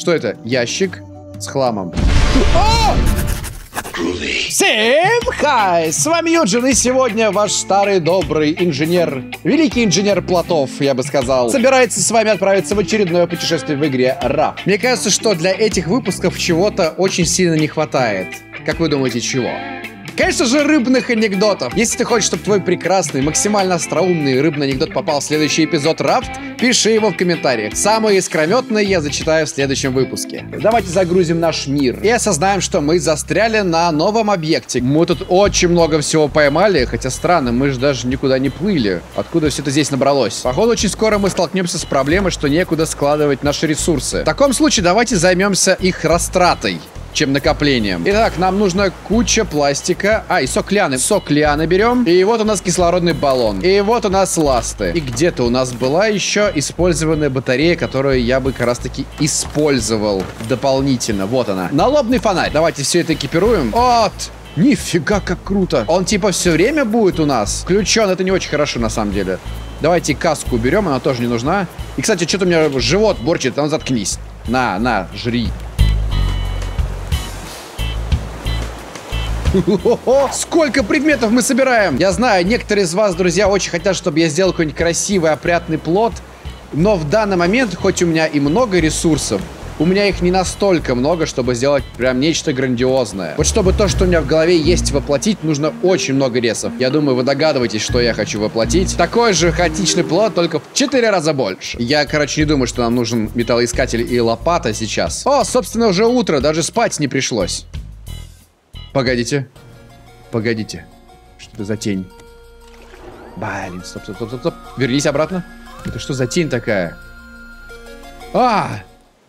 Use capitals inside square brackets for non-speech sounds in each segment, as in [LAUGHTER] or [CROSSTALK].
Что это? Ящик с хламом. О! Всем хай! С вами Юджин, и сегодня ваш старый добрый инженер, великий инженер плотов, я бы сказал, собирается с вами отправиться в очередное путешествие в игре Ра. Мне кажется, что для этих выпусков чего-то очень сильно не хватает. Как вы думаете, чего? Конечно же, рыбных анекдотов. Если ты хочешь, чтобы твой прекрасный, максимально остроумный рыбный анекдот попал в следующий эпизод Рафт, пиши его в комментариях. Самые искрометные я зачитаю в следующем выпуске. Давайте загрузим наш мир и осознаем, что мы застряли на новом объекте. Мы тут очень много всего поймали, хотя странно, мы же даже никуда не плыли. Откуда все это здесь набралось? Походу, очень скоро мы столкнемся с проблемой, что некуда складывать наши ресурсы. В таком случае давайте займемся их растратой чем накоплением. Итак, нам нужна куча пластика. А, и сок лианы. Сок лианы берем. И вот у нас кислородный баллон. И вот у нас ласты. И где-то у нас была еще использованная батарея, которую я бы как раз таки использовал дополнительно. Вот она. Налобный фонарь. Давайте все это экипируем. Вот. Нифига, как круто. Он типа все время будет у нас. Включен, это не очень хорошо на самом деле. Давайте каску уберем, она тоже не нужна. И, кстати, что-то у меня живот борчит, а ну заткнись. На, на, жри. Сколько предметов мы собираем! Я знаю, некоторые из вас, друзья, очень хотят, чтобы я сделал какой-нибудь красивый, опрятный плод. Но в данный момент, хоть у меня и много ресурсов, у меня их не настолько много, чтобы сделать прям нечто грандиозное. Вот чтобы то, что у меня в голове есть воплотить, нужно очень много ресов. Я думаю, вы догадываетесь, что я хочу воплотить. Такой же хаотичный плод, только в 4 раза больше. Я, короче, не думаю, что нам нужен металлоискатель и лопата сейчас. О, собственно, уже утро, даже спать не пришлось. Погодите. Погодите. Что это за тень? Блин, стоп, стоп, стоп, стоп, стоп. Вернись обратно. Это что за тень такая? А!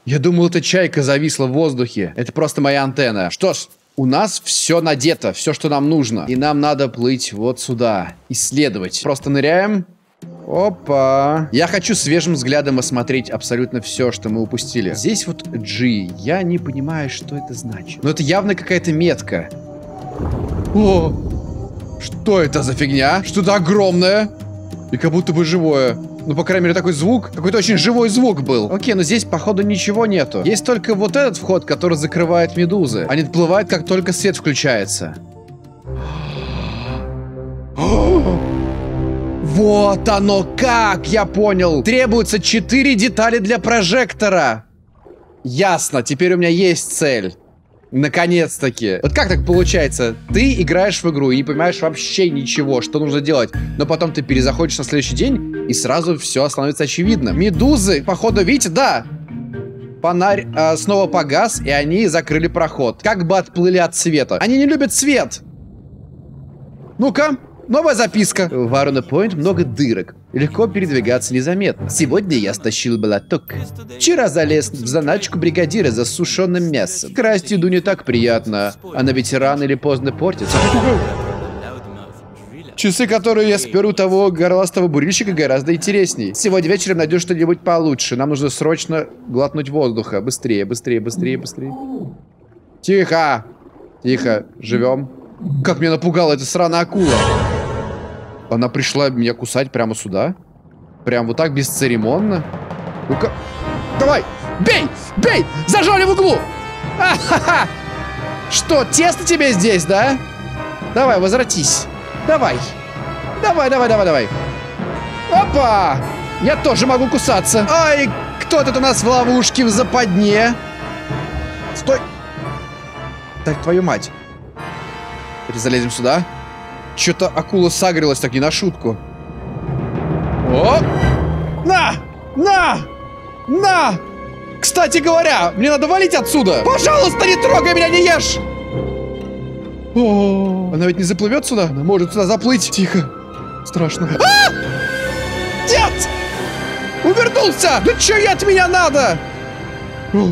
Я думал, это чайка зависла в воздухе. Это просто моя антенна. Что ж, у нас все надето, все, что нам нужно. И нам надо плыть вот сюда, исследовать. Просто ныряем. Опа. Я хочу свежим взглядом осмотреть абсолютно все, что мы упустили. Здесь вот G. Я не понимаю, что это значит. Но это явно какая-то метка. О! Что это за фигня? Что-то огромное. И как будто бы живое. Ну, по крайней мере, такой звук. Какой-то очень живой звук был. Окей, но здесь, походу, ничего нету. Есть только вот этот вход, который закрывает медузы. Они отплывают, как только свет включается. Вот оно как, я понял. Требуется 4 детали для прожектора. Ясно, теперь у меня есть цель. Наконец-таки. Вот как так получается? Ты играешь в игру и не понимаешь вообще ничего, что нужно делать. Но потом ты перезаходишь на следующий день, и сразу все становится очевидно. Медузы, походу, видите, да. Фонарь э, снова погас, и они закрыли проход. Как бы отплыли от света. Они не любят свет. Ну-ка, Новая записка. В Арона Point много дырок. Легко передвигаться незаметно. Сегодня я стащил болоток. Вчера залез в заначку бригадира за сушеным мясом. Красть еду не так приятно. Она ведь рано или поздно портится. Часы, которые я сперу того горластого бурильщика, гораздо интересней. Сегодня вечером найду что-нибудь получше. Нам нужно срочно глотнуть воздуха. Быстрее, быстрее, быстрее, быстрее. Тихо! Тихо, живем. Как меня напугала эта сраная акула. Она пришла меня кусать прямо сюда. Прям вот так, бесцеремонно. Ну-ка. Давай! Бей! Бей! Зажали в углу! А-ха-ха! Что, тесно тебе здесь, да? Давай, возвратись. Давай. Давай, давай, давай, давай. Опа! Я тоже могу кусаться. Ай, кто тут у нас в ловушке, в западне? Стой. Так, твою мать. Теперь залезем сюда. Что-то акула сагрилась так не на шутку. О! На! На! На! Кстати говоря, мне надо валить отсюда! Пожалуйста, не трогай меня, не ешь! О, она ведь не заплывет сюда? Она может сюда заплыть. Тихо. Страшно. А! Нет! Увернулся! Да что ей от меня надо? О,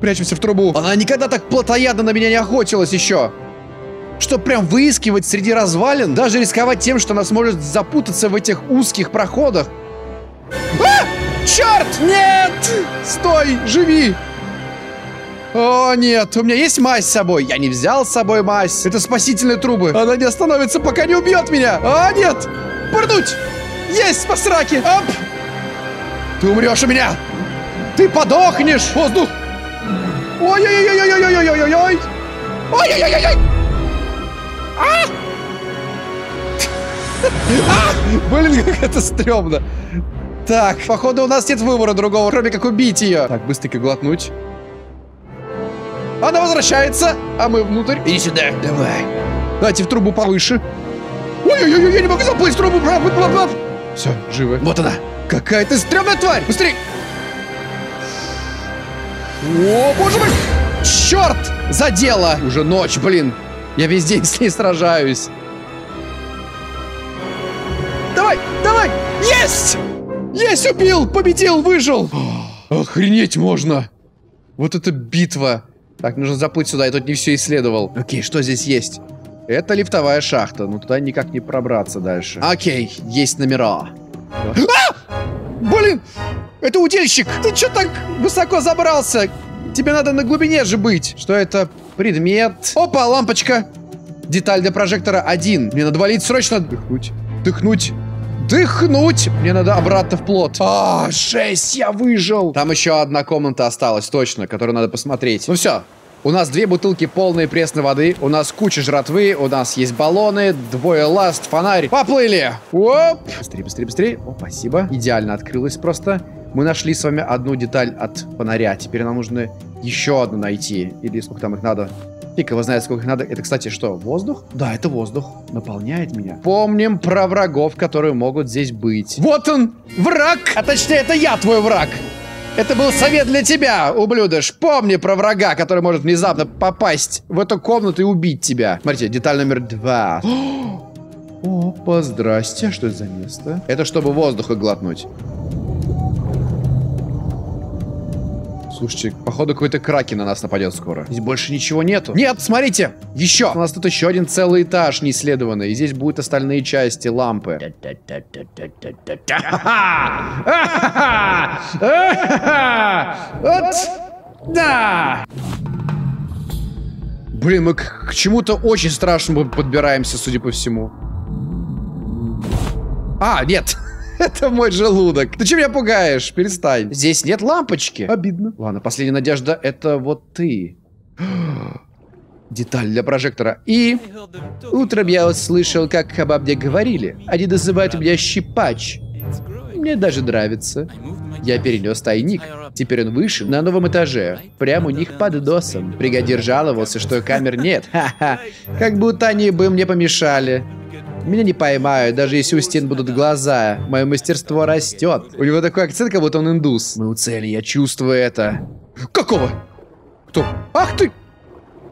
прячемся в трубу. Она никогда так плотоядно на меня не охотилась еще. Что прям выискивать среди развалин, даже рисковать тем, что она сможет запутаться в этих узких проходах. А! Черт! Нет! Стой! Живи! О, нет, у меня есть мазь с собой. Я не взял с собой мазь. Это спасительные трубы. Она не остановится, пока не убьет меня. А, нет! Пырнуть! Есть, посраки! Оп! Ты умрешь у меня! Ты подохнешь! Воздух! Ой-ой-ой-ой-ой-ой-ой-ой-ой! Ой-ой-ой-ой! [LAUGHS] Блин, как это стрёмно. Так, походу у нас нет выбора другого, кроме как убить ее. Так, быстренько глотнуть. Она возвращается, а мы внутрь. Иди сюда. Давай. Давайте в трубу повыше. Ой-ой-ой, я не могу заплыть в трубу. Все, живы. Вот она. Какая ты стрёмная тварь. Быстрей. О, боже мой. Черт! Задело. Уже ночь, блин. Я весь день с ней сражаюсь. Давай, давай. Есть! Есть, убил, победил, выжил. Охренеть можно. Вот это битва. Так, нужно заплыть сюда, я тут не все исследовал. Окей, что здесь есть? Это лифтовая шахта, но туда никак не пробраться дальше. Окей, есть номера. А! Блин! Это удильщик! Ты что так высоко забрался? Тебе надо на глубине же быть. Что это? Предмет. Опа, лампочка. Деталь для прожектора один. Мне надо валить срочно. Дыхнуть. Дыхнуть. Дыхнуть! Мне надо обратно в плот. А, шесть, я выжил. Там еще одна комната осталась, точно, которую надо посмотреть. Ну все, у нас две бутылки полные пресной воды, у нас куча жратвы, у нас есть баллоны, двое ласт, фонарь. Поплыли! Оп! Быстрее, быстрее, быстрее. О, спасибо. Идеально открылось просто. Мы нашли с вами одну деталь от фонаря. Теперь нам нужно еще одну найти. Или сколько там их надо? Фиг его знает, сколько их надо. Это, кстати, что, воздух? Да, это воздух. Наполняет меня. Помним про врагов, которые могут здесь быть. Вот он! Враг! А точнее, это я твой враг! Это был совет для тебя, ублюдыш. Помни про врага, который может внезапно попасть в эту комнату и убить тебя. Смотрите, деталь номер два. [GASPS] Опа, здрасте. Что это за место? Это чтобы воздуха глотнуть. Слушайте, походу какой-то кракен на нас нападет скоро. Здесь больше ничего нету. Нет, смотрите! Еще! У нас тут еще один целый этаж не исследованный. И здесь будут остальные части лампы. Вот! Да! Блин, мы к, к чему-то очень страшному подбираемся, судя по всему. А, нет. [LAUGHS] Это мой желудок. Ты чем меня пугаешь? Перестань. Здесь нет лампочки. Обидно. Ладно, последняя надежда это вот ты. [GASPS] Деталь для прожектора. И утром я услышал, как обо мне говорили. Они называют меня щипач. Мне даже нравится. Я перенес тайник. Теперь он выше, на новом этаже. Прямо у них под носом. Бригадир жаловался, что камер нет. [LAUGHS] Ха-ха. Как будто они бы мне помешали. Меня не поймают, даже если у стен будут глаза. Мое мастерство растет. У него такой акцент, как будто он индус. Мы у цели, я чувствую это. Какого? Кто? Ах ты!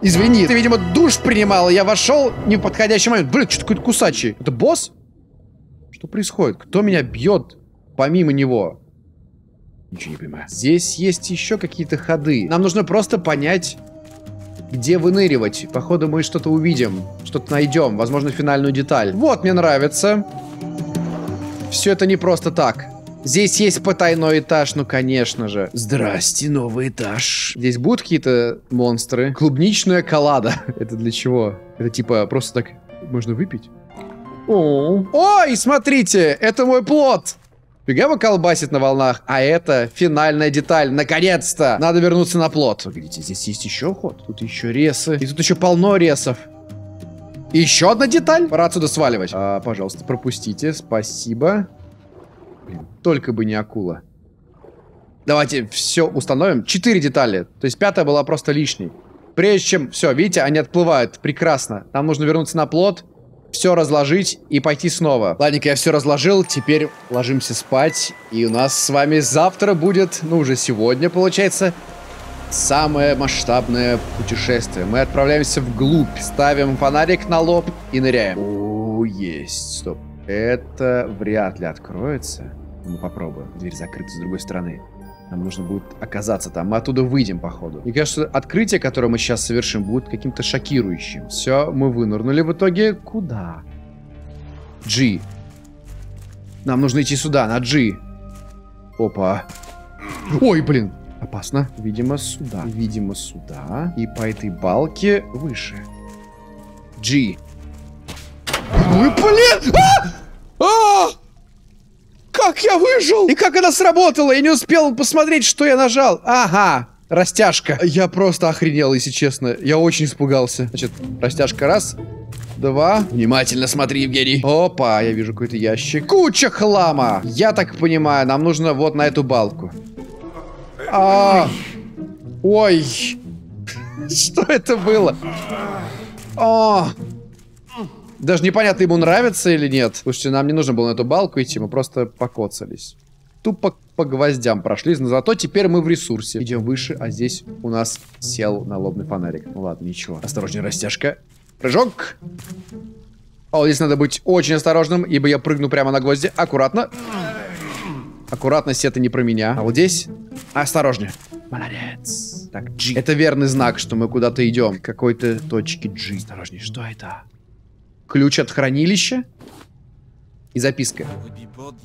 Извини, ты, видимо, душ принимал, я вошел не в подходящий момент. Блин, что такое кусачий? Это босс? Что происходит? Кто меня бьет помимо него? Ничего не понимаю. Здесь есть еще какие-то ходы. Нам нужно просто понять, где выныривать. Походу мы что-то увидим, что-то найдем, возможно финальную деталь. Вот, мне нравится. Все это не просто так. Здесь есть потайной этаж, ну конечно же. Здрасте, новый этаж. Здесь будут какие-то монстры. Клубничная коллада. [LAUGHS] Это для чего? Это типа просто так можно выпить? О, Ой, смотрите, это мой плод. Его колбасит на волнах. А это финальная деталь. Наконец-то! Надо вернуться на плот. Погодите, здесь есть еще ход. Тут еще ресы. И тут еще полно ресов. Еще одна деталь. Пора отсюда сваливать. А, пожалуйста, пропустите. Спасибо. Блин, только бы не акула. Давайте все установим. Четыре детали. То есть пятая была просто лишней. Прежде чем... Все, видите, они отплывают. Прекрасно. Нам нужно вернуться на плот все разложить и пойти снова. Ладненько, я все разложил, теперь ложимся спать. И у нас с вами завтра будет, ну уже сегодня получается, самое масштабное путешествие. Мы отправляемся вглубь, ставим фонарик на лоб и ныряем. О, есть, стоп. Это вряд ли откроется. Мы попробуем. Дверь закрыта с другой стороны. Нам нужно будет оказаться там. Мы оттуда выйдем, походу. Мне кажется, открытие, которое мы сейчас совершим, будет каким-то шокирующим. Все, мы вынырнули в итоге. Куда? G. Нам нужно идти сюда, на G. Опа. Ой, блин. Опасно. Видимо, сюда. Видимо, сюда. И по этой балке выше. G. Ой, блин! А! А! Как Как я выжил? И как она сработала? Я не успел посмотреть, что я нажал. Ага. Растяжка. Я просто охренел, если честно. Я очень испугался. Значит, растяжка раз, два. Внимательно смотри, Евгений. Опа, я вижу какой-то ящик. Куча хлама. Я так понимаю, нам нужно вот на эту балку. А, ой. [LAUGHS] Что это было? О, даже непонятно, ему нравится или нет. Слушайте, нам не нужно было на эту балку идти, мы просто покоцались. Тупо по гвоздям прошли, но зато теперь мы в ресурсе. Идем выше, а здесь у нас сел налобный фонарик. Ну ладно, ничего. Осторожнее, растяжка. Прыжок. О, здесь надо быть очень осторожным, ибо я прыгну прямо на гвозди. Аккуратно. Аккуратность это не про меня. А вот здесь... Осторожнее. Молодец. Так, G. Это верный знак, что мы куда-то идем. К какой-то точке G. Осторожнее, что это? Ключ от хранилища? И записка.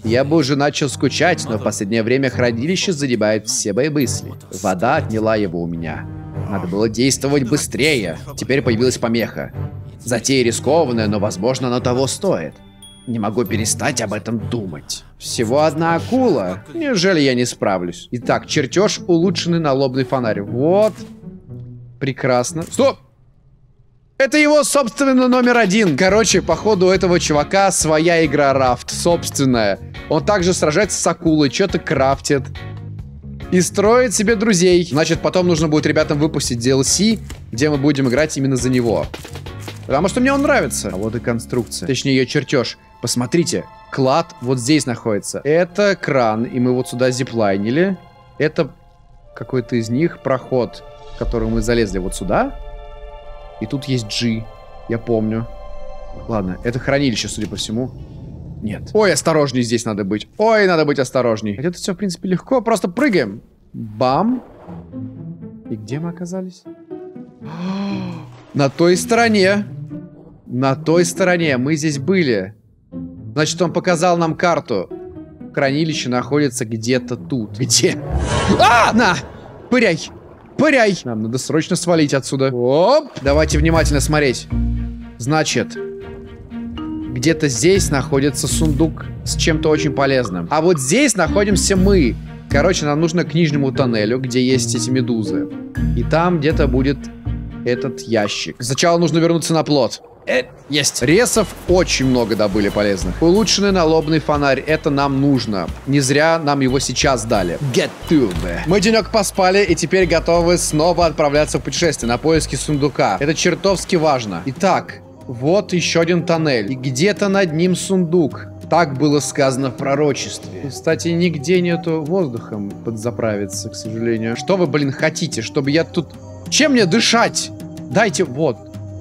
Я бы уже начал скучать, но в последнее время хранилище задевает все мои мысли. Вода отняла его у меня. Надо было действовать быстрее. Теперь появилась помеха. Затея рискованная, но, возможно, она того стоит. Не могу перестать об этом думать. Всего одна акула. Неужели я не справлюсь? Итак, чертеж улучшенный налобный фонарь. Вот. Прекрасно. Стоп! Это его, собственно, номер один. Короче, походу у этого чувака своя игра рафт, собственная. Он также сражается с акулой, что-то крафтит. И строит себе друзей. Значит, потом нужно будет ребятам выпустить DLC, где мы будем играть именно за него. Потому что мне он нравится. А вот и конструкция. Точнее, ее чертеж. Посмотрите, клад вот здесь находится. Это кран, и мы вот сюда зиплайнили. Это какой-то из них проход, в который мы залезли вот сюда. И тут есть G. Я помню. Ладно, это хранилище, судя по всему. Нет. Ой, осторожней здесь надо быть. Ой, надо быть осторожней. Хотя тут все, в принципе, легко. Просто прыгаем. Бам. И где мы оказались? На той стороне. На той стороне. Мы здесь были. Значит, он показал нам карту. Хранилище находится где-то тут. Где? А! На! Пыряй! Пыряй! Нам надо срочно свалить отсюда. Оп! Давайте внимательно смотреть. Значит, где-то здесь находится сундук с чем-то очень полезным. А вот здесь находимся мы. Короче, нам нужно к нижнему тоннелю, где есть эти медузы. И там где-то будет этот ящик. Сначала нужно вернуться на плот. Э, есть. Ресов очень много добыли полезных. Улучшенный налобный фонарь. Это нам нужно. Не зря нам его сейчас дали. Get to me. Мы денек поспали и теперь готовы снова отправляться в путешествие на поиски сундука. Это чертовски важно. Итак, вот еще один тоннель. И где-то над ним сундук. Так было сказано в пророчестве. Кстати, нигде нету воздухом подзаправиться, к сожалению. Что вы, блин, хотите? Чтобы я тут... Чем мне дышать? Дайте вот.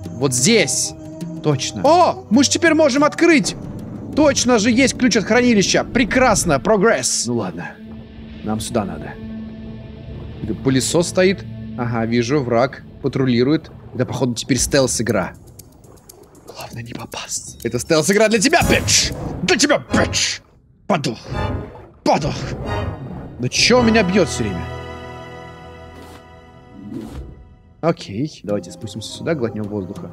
Вот здесь. Точно. О, мы же теперь можем открыть. Точно же есть ключ от хранилища. Прекрасно, прогресс. Ну ладно, нам сюда надо. Пылесос стоит. Ага, вижу, враг патрулирует. Это, походу, теперь стелс-игра. Главное не попасть. Это стелс-игра для тебя, bitch! Для тебя, bitch! Подох. Подох. Да чё меня бьет все время? Окей, давайте спустимся сюда, глотнем воздуха.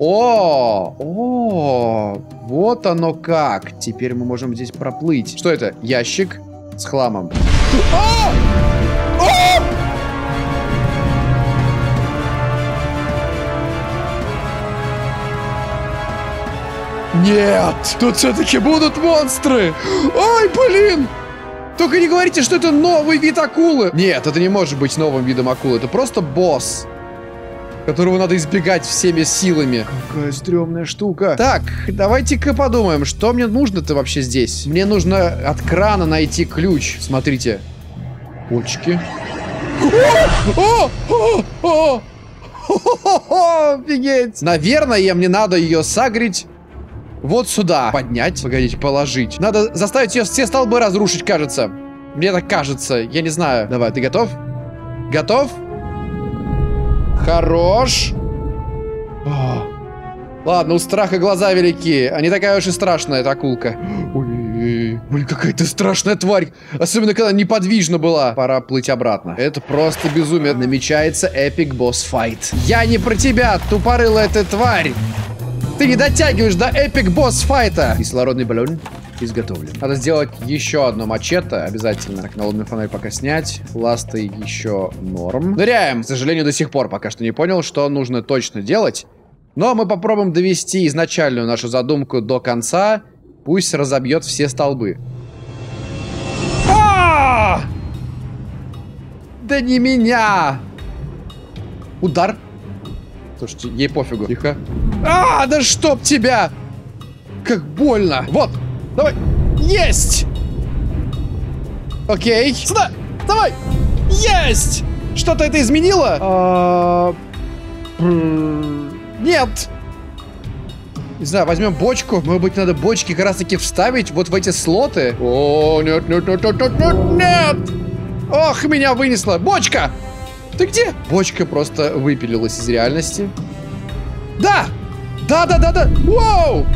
О, о, вот оно как. Теперь мы можем здесь проплыть. Что это? Ящик с хламом. О! О! Нет, тут все-таки будут монстры. Ой, блин. Только не говорите, что это новый вид акулы. Нет, это не может быть новым видом акулы. Это просто босс которого надо избегать всеми силами. Какая стрёмная штука. Так, давайте-ка подумаем, что мне нужно-то вообще здесь? Мне нужно от крана найти ключ. Смотрите. Почки. Офигеть! Наверное, мне надо ее сагрить вот сюда. Поднять. Погодите, положить. Надо заставить ее все столбы разрушить, кажется. Мне так кажется. Я не знаю. Давай, ты готов? Готов? Хорош. О. Ладно, у страха глаза велики. А не такая уж и страшная эта акулка. Блин, какая ты страшная тварь. Особенно, когда неподвижна была. Пора плыть обратно. Это просто безумие. Намечается эпик босс файт. Я не про тебя, тупорылая ты тварь. Ты не дотягиваешь до эпик босс файта. Кислородный баллон. Изготовлен. Надо сделать еще одно мачете обязательно. Так, налобный фонарь пока снять. Ласты еще норм. Ныряем. К сожалению, до сих пор пока что не понял, что нужно точно делать. Но мы попробуем довести изначальную нашу задумку до конца. Пусть разобьет все столбы. А! Да не меня! Удар. Слушайте, ей пофигу. Тихо. А, да чтоб тебя! Как больно. Вот, давай. Есть! Окей. Сюда! Давай! Есть! Что-то это изменило? А, нет! Не знаю, возьмем бочку. Может быть, надо бочки как раз таки вставить вот в эти слоты. О, нет, нет, нет, нет, нет, нет, нет! Ох, меня вынесло. Бочка! Ты где? Бочка просто выпилилась из реальности. Да! Да, да, да, да! Воу!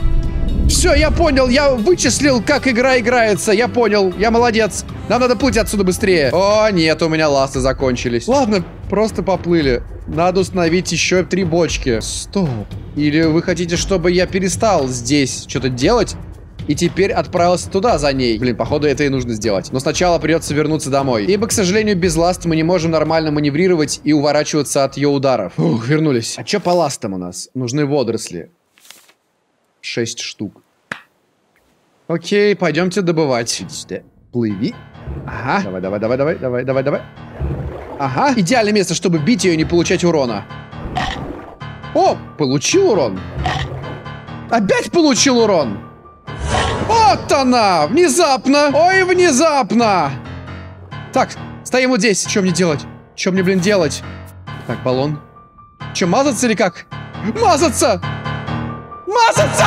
Все, я понял, я вычислил, как игра играется. Я понял, я молодец. Нам надо плыть отсюда быстрее. О, нет, у меня ласты закончились. Ладно, просто поплыли. Надо установить еще три бочки. Стоп. Или вы хотите, чтобы я перестал здесь что-то делать? И теперь отправился туда за ней. Блин, походу это и нужно сделать. Но сначала придется вернуться домой. Ибо, к сожалению, без ласт мы не можем нормально маневрировать и уворачиваться от ее ударов. Ух, вернулись. А что по ластам у нас? Нужны водоросли. Шесть штук. Окей, пойдемте добывать. Плыви. Ага. Давай, давай, давай, давай, давай, давай, давай. Ага. Идеальное место, чтобы бить ее и не получать урона. О, получил урон. Опять получил урон. Вот она! Внезапно! Ой, внезапно! Так, стоим вот здесь. Что мне делать? Что мне, блин, делать? Так, баллон. Что, мазаться или как? Мазаться! Мазаться!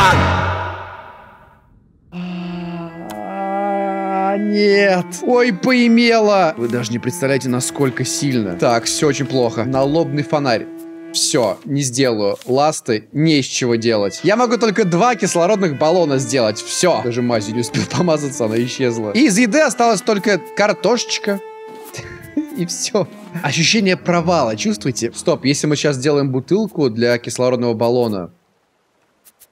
А, нет. Ой, поимела. Вы даже не представляете, насколько сильно. Так, все очень плохо. Налобный фонарь. Все, не сделаю. Ласты не из чего делать. Я могу только два кислородных баллона сделать. Все. Даже мазью не успел [LAUGHS] помазаться, она исчезла. И из еды осталась только картошечка. [LAUGHS] И все. Ощущение провала, чувствуете? Стоп, если мы сейчас сделаем бутылку для кислородного баллона,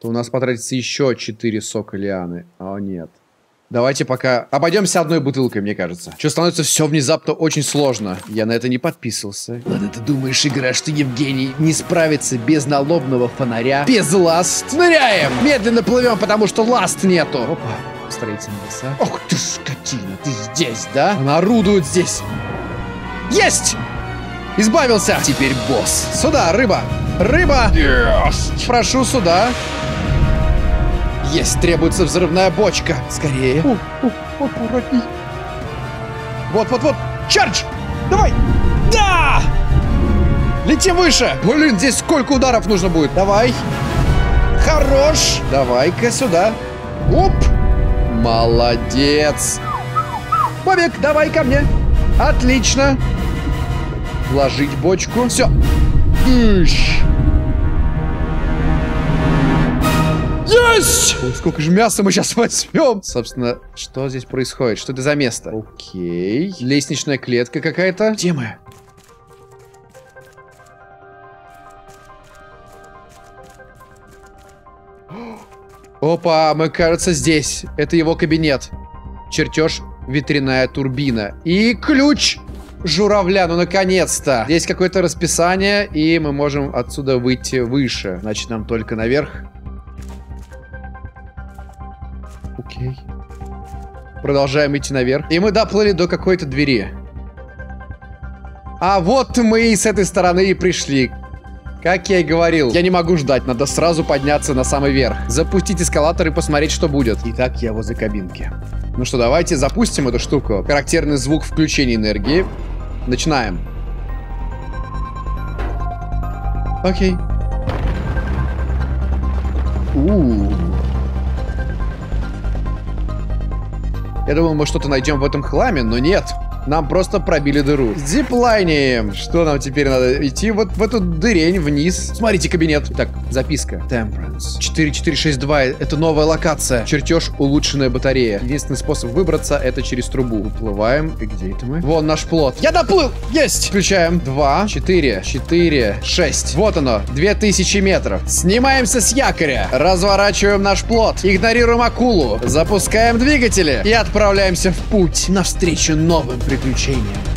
то у нас потратится еще 4 сока лианы. О, нет. Давайте пока обойдемся одной бутылкой, мне кажется. Что становится все внезапно очень сложно. Я на это не подписывался. Ладно, ты думаешь, игра, что Евгений не справится без налобного фонаря? Без ласт? Ныряем! Медленно плывем, потому что ласт нету. Опа, строительные леса. Ох ты скотина, ты здесь, да? Она орудует здесь. Есть! Избавился! Теперь босс. Сюда, рыба! Рыба! Yes. Прошу сюда. Есть, требуется взрывная бочка. Скорее. О, о, аккуратней. Вот, вот, вот. Чардж! Давай! Да! Летим выше! Блин, здесь сколько ударов нужно будет. Давай. Хорош! Давай-ка сюда. Оп! Молодец! Бобик, давай ко мне. Отлично. Вложить бочку. Все. Ищ. Есть! Ой, сколько же мяса мы сейчас возьмем. Собственно, что здесь происходит? Что это за место? Окей. Лестничная клетка какая-то. Где мы? Опа, мы, кажется, здесь. Это его кабинет. Чертеж, ветряная турбина. И ключ журавля, ну наконец-то. Здесь какое-то расписание, и мы можем отсюда выйти выше. Значит, нам только наверх. Окей. Продолжаем идти наверх. И мы доплыли до какой-то двери. А вот мы и с этой стороны и пришли. Как я и говорил, я не могу ждать, надо сразу подняться на самый верх. Запустить эскалатор и посмотреть, что будет. Итак, я возле кабинки. Ну что, давайте запустим эту штуку. Характерный звук включения энергии. Начинаем. Окей. У, -у, -у. Я думал, мы что-то найдем в этом хламе, но нет. Нам просто пробили дыру. Зиплайнем. Что нам теперь надо? Идти вот в эту дырень вниз. Смотрите кабинет. Так, записка. Temperance. 4462. Это новая локация. Чертеж улучшенная батарея. Единственный способ выбраться это через трубу. Уплываем. И где это мы? Вон наш плод. Я доплыл! Есть! Включаем. Два, четыре, четыре, шесть. Вот оно. Две тысячи метров. Снимаемся с якоря. Разворачиваем наш плод. Игнорируем акулу. Запускаем двигатели. И отправляемся в путь. Навстречу новым приключениям.